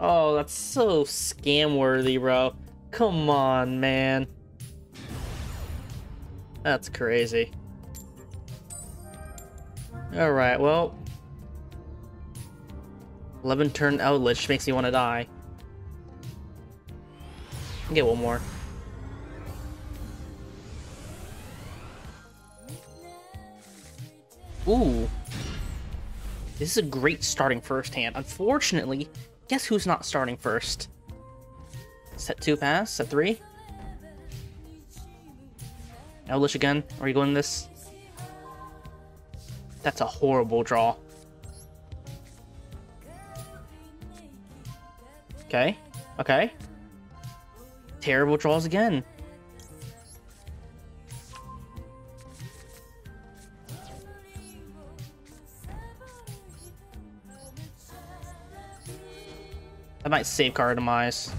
Oh, that's so scam worthy, bro. Come on, man. That's crazy. Alright, well. 11 turn Eldlich makes me want to die. Get one more. Ooh. This is a great starting first hand. Unfortunately, guess who's not starting first? Set 2 pass? Set 3? Eldlich again? Are you going this? That's a horrible draw. Okay. Okay. Terrible draws again. I might save card demise.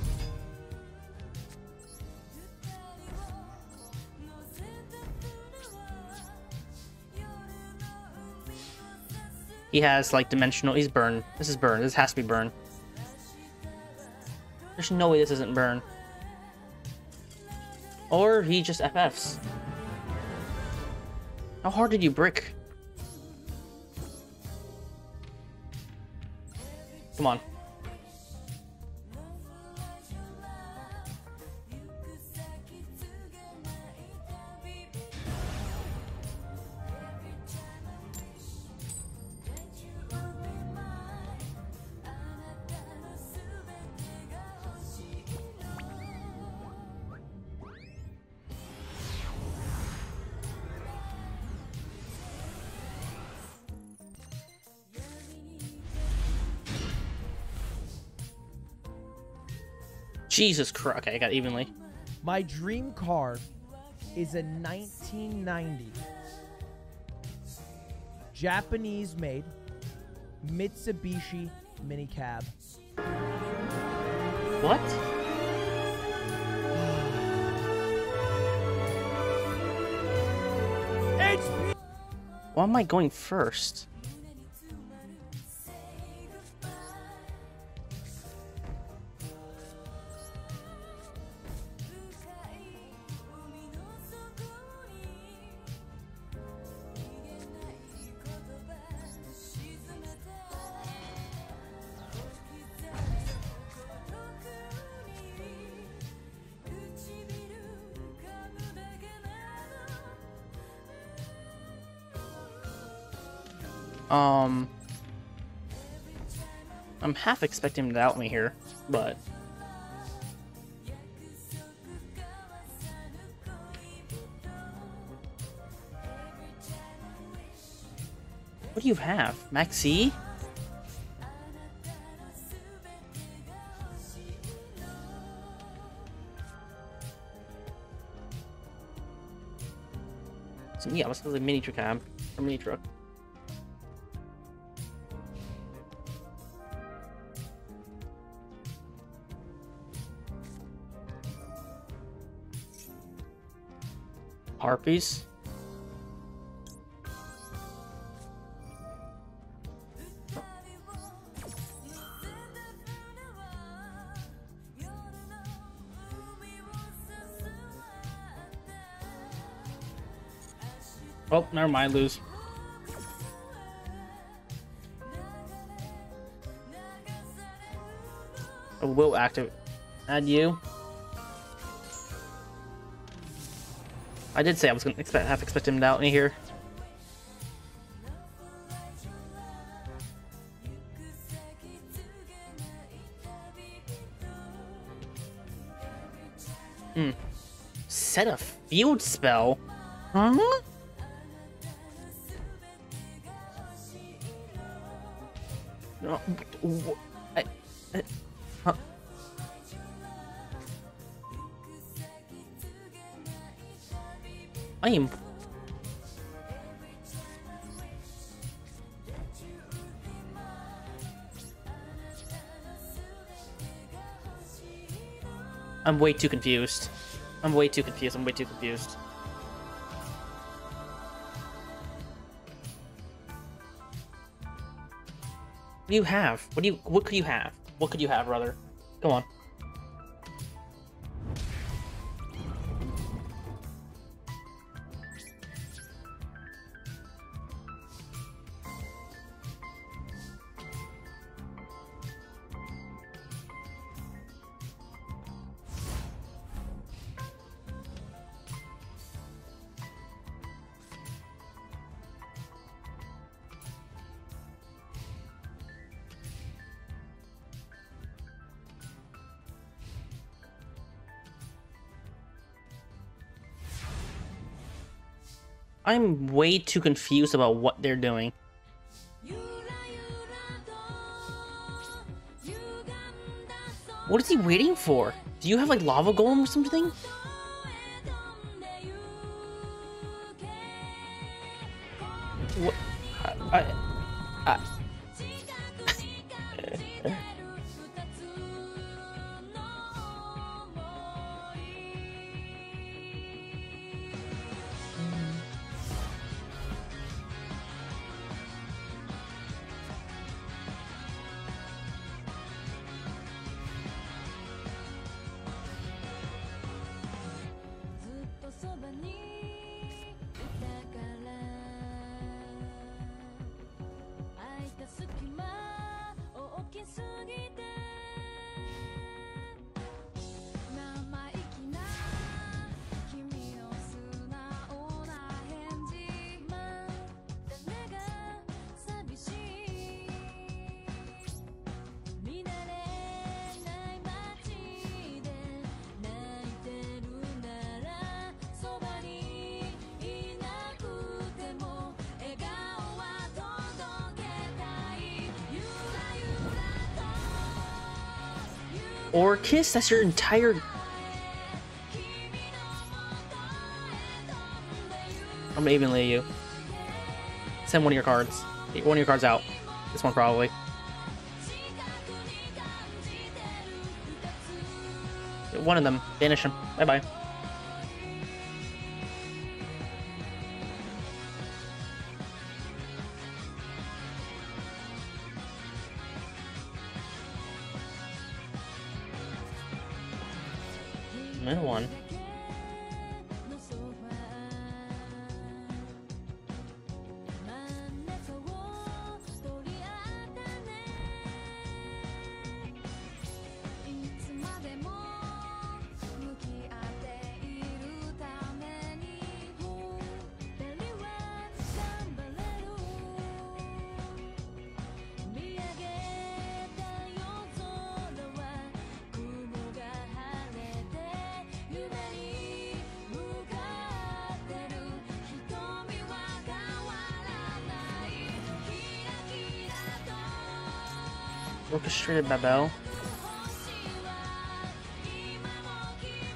He has like dimensional. He's burn. This is burn. This has to be burn. There's no way this isn't burn. Or he just FFs. How hard did you brick? Come on. Jesus Christ. Okay, I got evenly. My dream car is a 1990 Japanese made Mitsubishi minicab. What? Why am I going first? Um, I'm half expecting him to out me here, but what do you have, Maxi? So yeah, what's the mini truck or mini truck? Harpies? Oh, never mind, lose. I will activate. Add you. I did say I was gonna expect half expect him to out me here. Hmm. Set a field spell? Huh? No, I'm way too confused. I'm way too confused. I'm way too confused. What do you have? What do you? What could you have? What could you have, brother? Come on. I'm way too confused about what they're doing. What is he waiting for? Do you have like lava golem or something? 過ぎて Orcust? That's your entire... I'm gonna even lay you. Send one of your cards. One of your cards out. This one probably. One of them. Banish him. Bye-bye. Middle one. Orcustrated Babel.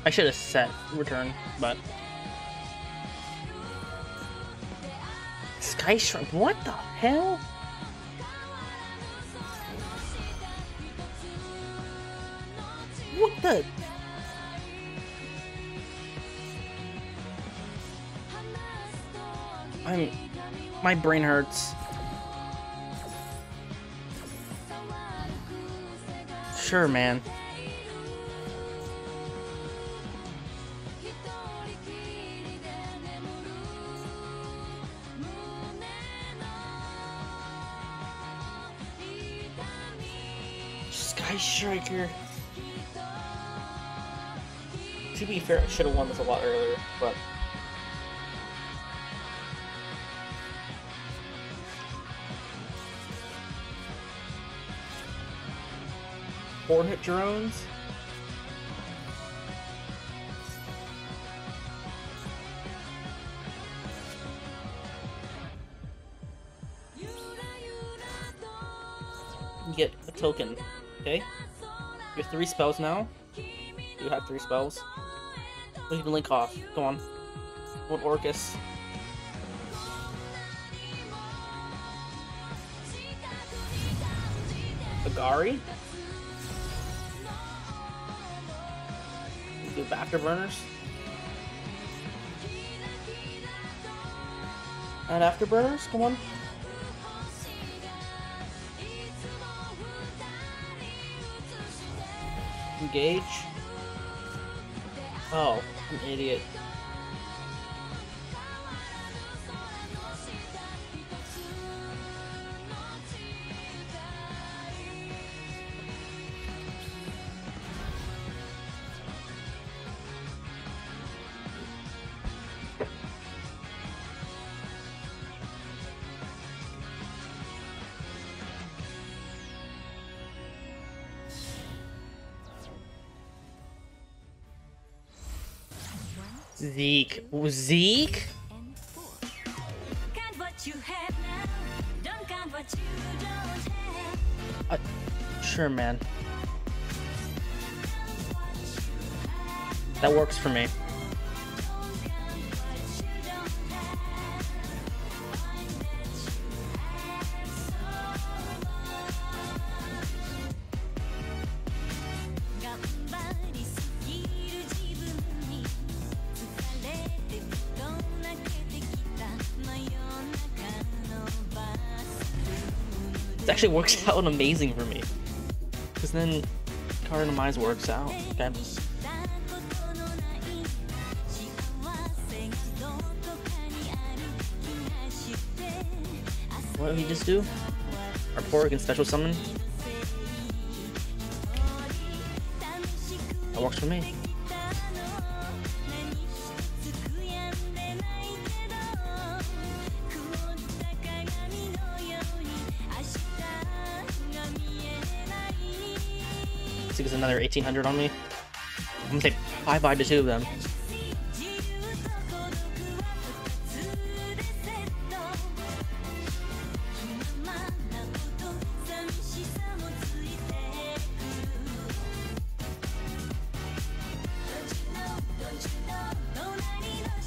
I should have set return, but Sky Shrimp. What the hell? What the? I'm. My brain hurts. Sure, man. Sky Striker. To be fair, I should have won this a lot earlier, but. Hornet drones. You get a token, okay? You have three spells now. You have three spells. Leave the link off. Go on. One Orcust. Agari? Do afterburners? And afterburners? Come on. Engage. Oh, I'm an idiot. You don't have. Uh, sure, man. That works for me. This actually works out amazing for me. Because then Cardinalize works out. Okay. What did he just do? Our poor can special summon? That works for me. Another 1800 on me. I'm gonna take 5 by to 2 of them.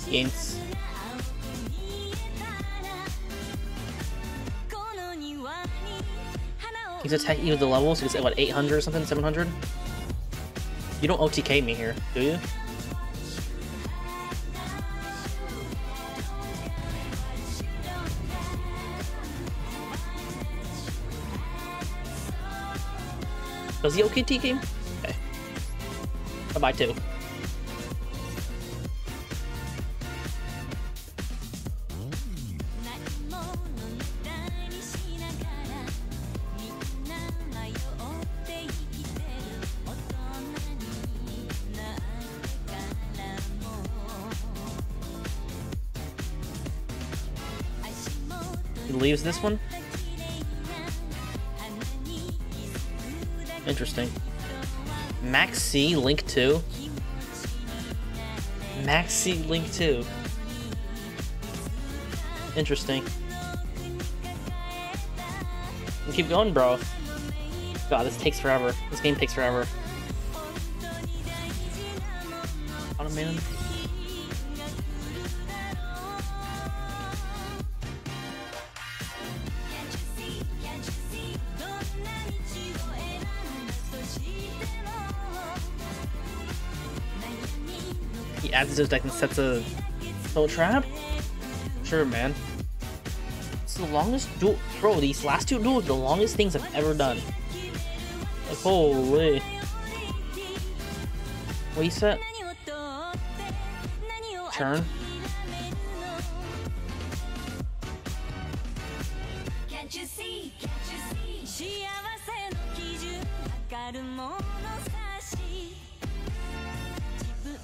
Gains. He's attacking you with the level, so he's at what, 800 or something? 700? You don't OTK me here, do you? Does he OTK game? Okay. Bye bye too. Interesting. Maxx C Link 2? Maxx C Link 2. Interesting. And keep going, bro. God, this takes forever. This game takes forever. Adds deck and sets a little trap? Sure, man. It's the longest duel. Bro, these last two duels the longest things I've ever done. Like, holy. What you? Turn?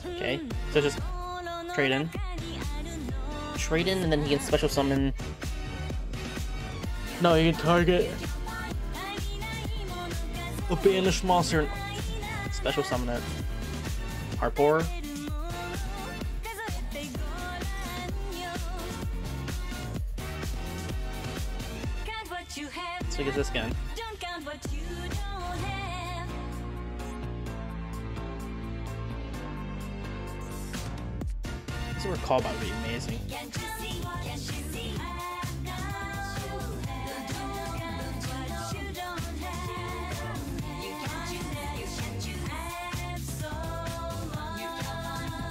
Okay, so just trade in. Trade in, and then he can special summon. No, you can target a banished monster and special summon it. Harpor. So we get this gun. Find,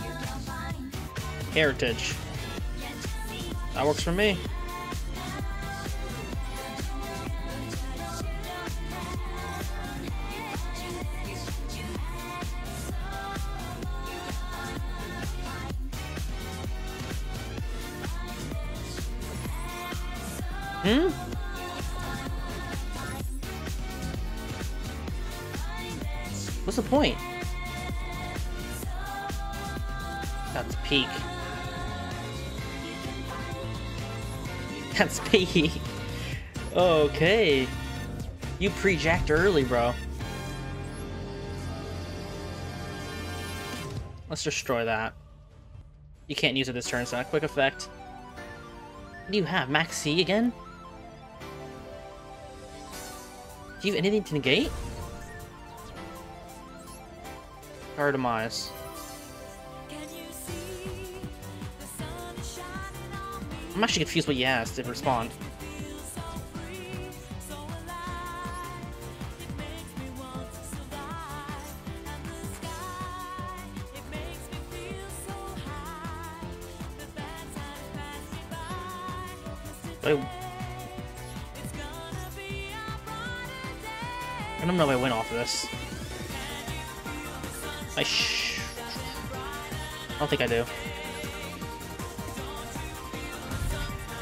you can't find. Heritage. That works for me. Okay. You pre-jacked early, bro. Let's destroy that. You can't use it this turn, it's not quick effect. What do you have? Maxx C again? Do you have anything to negate? Power demise. I'm actually confused what you asked to respond. This. I sh... I don't think I do.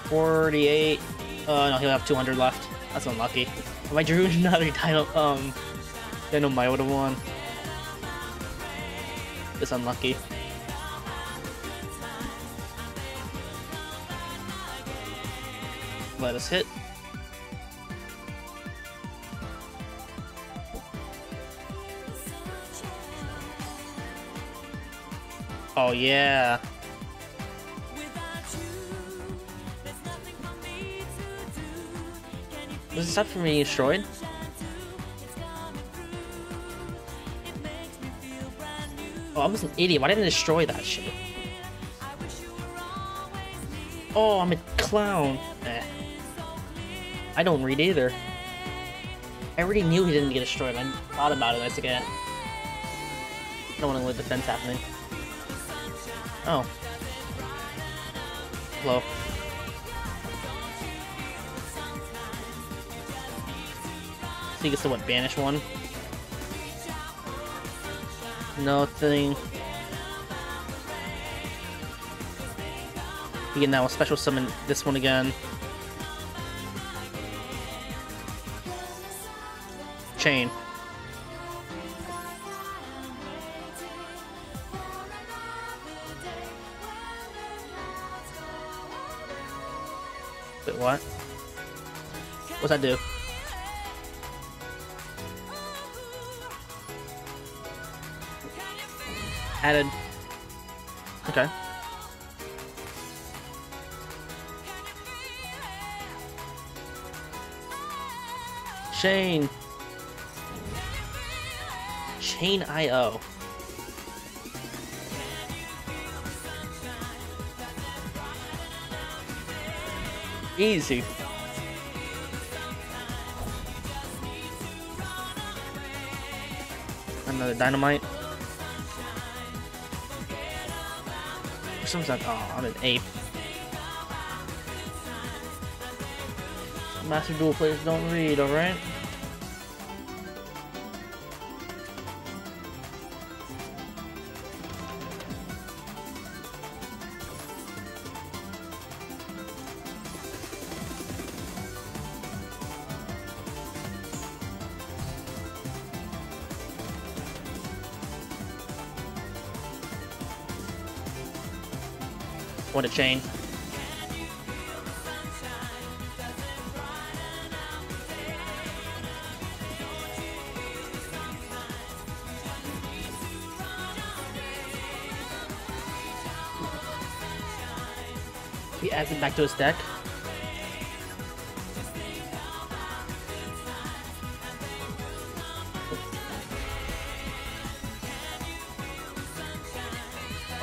48. Uh, no, he'll have 200 left. That's unlucky. If I drew another title, um, I would have won. It's unlucky. Let us hit. Oh yeah. Was this up for me destroyed? Oh, I was an idiot. Why didn't I destroy that shit? Oh, I'm a clown. Eh. I don't read either. I already knew he didn't get destroyed. I thought about it. I it. I don't want to let defense happening. Oh. Hello. So he gets to what, banish one? Nothing. You can now special summon this one again. Chain. Wait, what? What's that do? Added. Okay. Shane. Chain IO. Easy. Another dynamite. Someone's like, oh, I'm an ape. Master Duel players don't read, alright? A chain. He adds it back to his deck.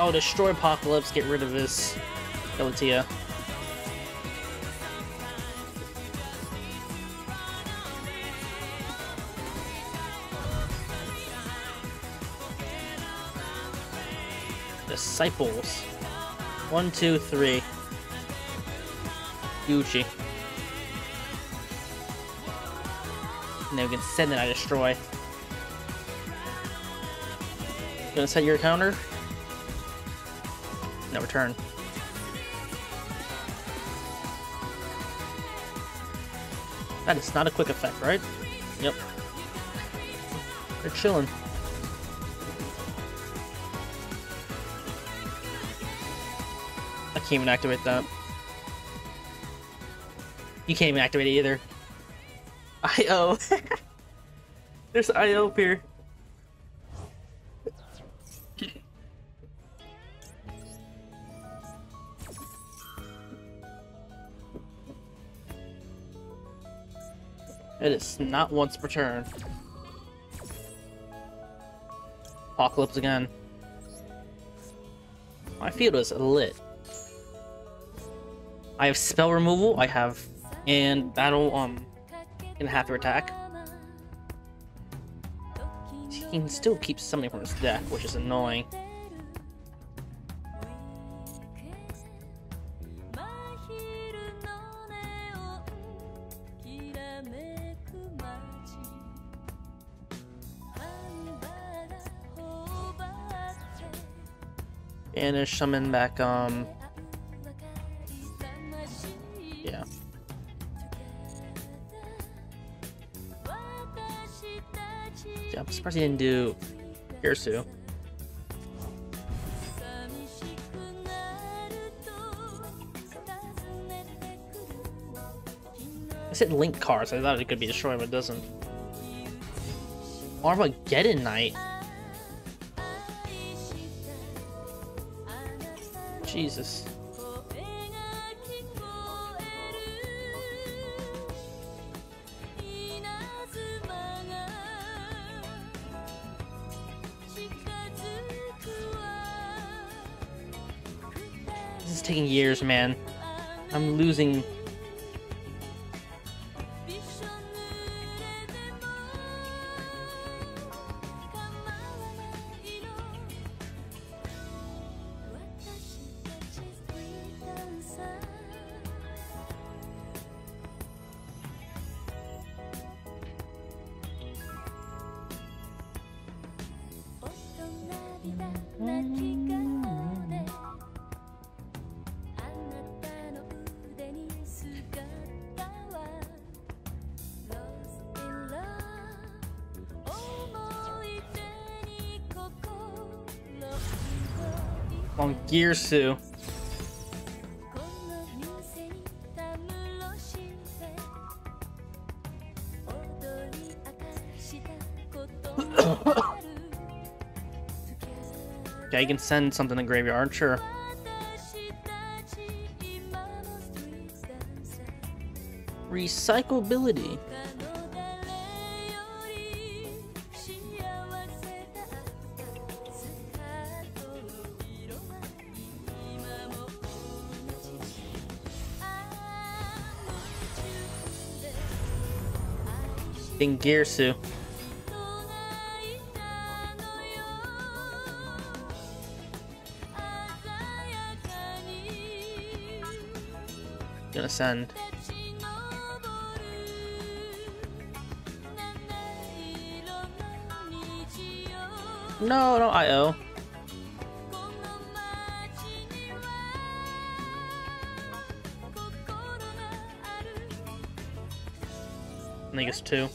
Oh, destroy Apocalypse, get rid of this. Galatea. Disciples. One, two, three. Gucci. Now we can send it, I destroy. Gonna set your counter? No return. That is not a quick effect, right? Yep. They're chilling. I can't even activate that. You can't even activate it either. IO. There's IO here. It is not once per turn. Apocalypse again. My field is lit. I have spell removal, I have and battle um in half attack. He can still keep something from his deck, which is annoying. Banish, summon back um yeah. Yeah, I'm surprised he didn't do Hirsu. I said link cards, I thought it could be destroyed, but it doesn't. Armageddon Knight. Jesus. This is taking years, man. I'm losing. On Gearsu. Yeah, you can send something to graveyard, sure. Recyclability. In Gearsu. Gonna send. No, no IO. I two.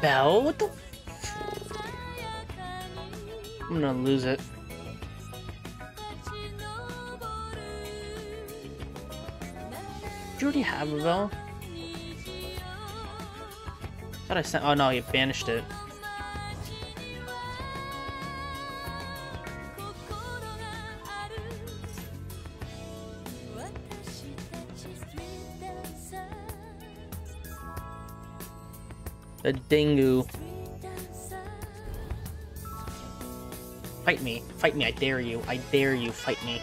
Bell? What the? I'm gonna lose it. Do you already have a bell? Thought I sent. Oh no, you banished it. Dingu. Fight me. Fight me. I dare you. I dare you. Fight me.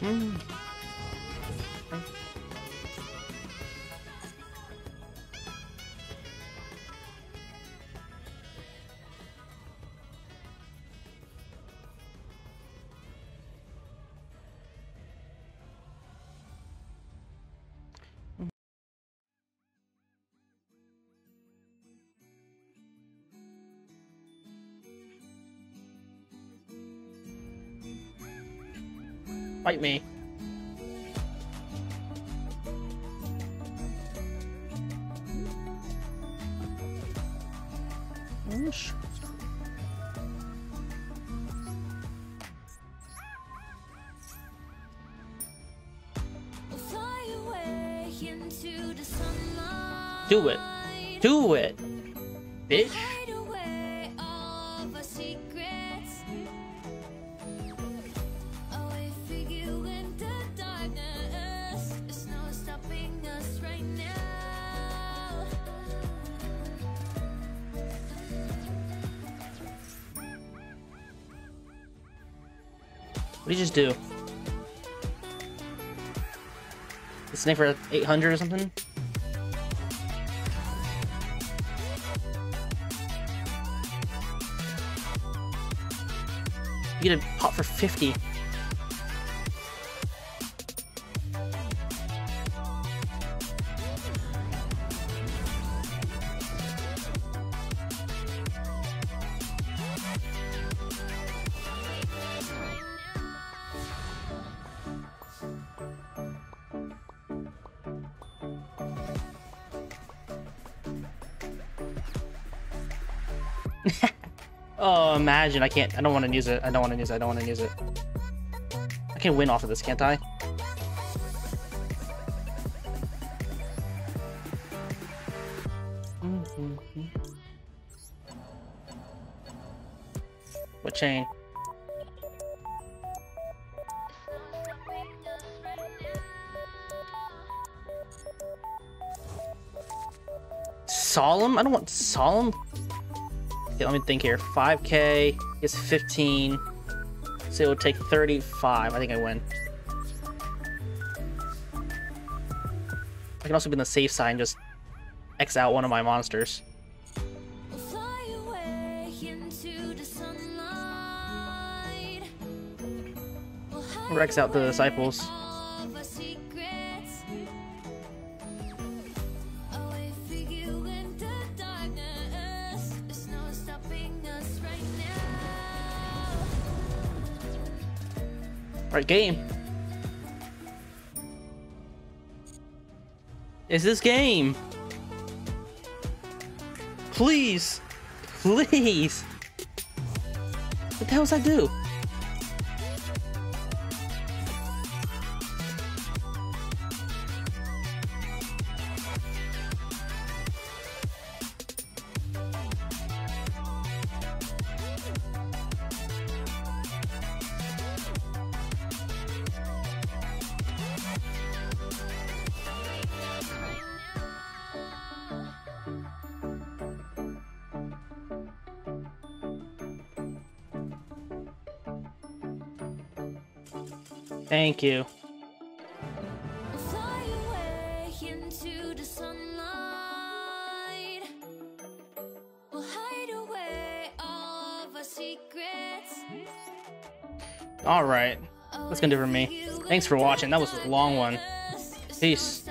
Mm. Fight me. Whoosh. Fly away into the sunlight. Do it. Do it, bitch. Just do? The snake for 800 or something? You get a pot for 50. Oh, imagine. I can't. I don't want to use it. I don't want to use it. I don't want to use it. I can win off of this, can't I? Mm-hmm. What chain? Solemn? I don't want solemn. Let me think here. 5k is 15. So it would take 35. I think I win. I can also be on the safe side and just X out one of my monsters. We'll X out the disciples. Alright, game. Is this game? Please. Please. What the hell does that do? Our you. Alright. That's gonna do for me. Thanks for watching. That was a long one. Peace.